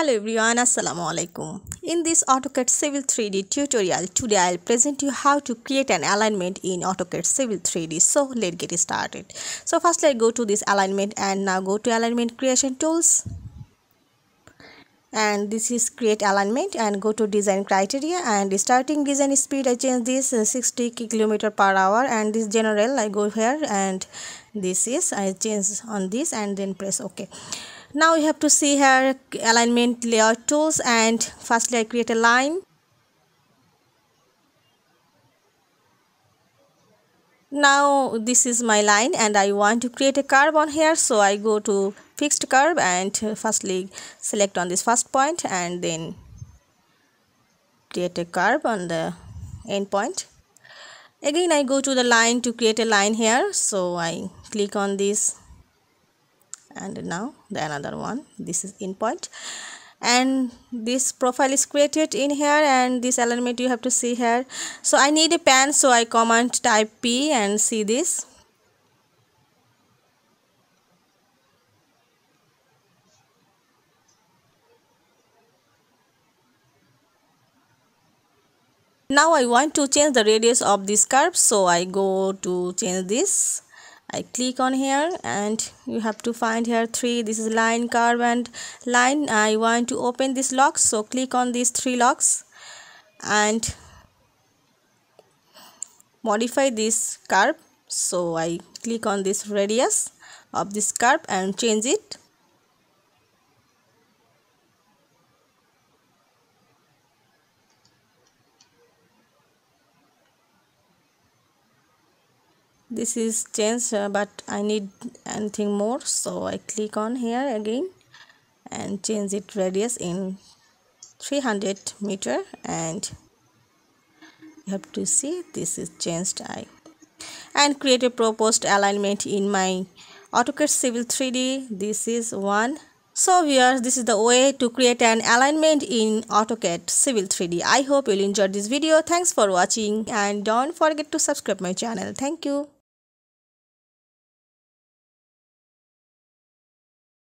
Hello everyone, Assalamu alaikum. In this AutoCAD Civil 3D tutorial, today I'll present you how to create an alignment in AutoCAD Civil 3D. So let's get started. So first let's go to this alignment and now go to alignment creation tools. And this is create alignment and go to design criteria and starting design speed I change this uh, 60 km per hour and this general I go here and this is I change on this and then press OK now we have to see here alignment layout tools and firstly I create a line. Now this is my line and I want to create a curve on here. So I go to fixed curve and firstly select on this first point and then create a curve on the end point. Again I go to the line to create a line here. So I click on this and now the another one. This is in point. And this profile is created in here and this alignment you have to see here. So i need a pan so i command type p and see this. Now i want to change the radius of this curve so i go to change this I click on here and you have to find here three. This is line curve and line. I want to open this lock so click on these three locks and modify this curve. So I click on this radius of this curve and change it this is changed uh, but I need anything more so I click on here again and change it radius in 300 meter and you have to see this is changed I and create a proposed alignment in my AutoCAD Civil 3D this is one so viewers, this is the way to create an alignment in AutoCAD Civil 3D. I hope you'll enjoy this video. Thanks for watching and don't forget to subscribe my channel. Thank you.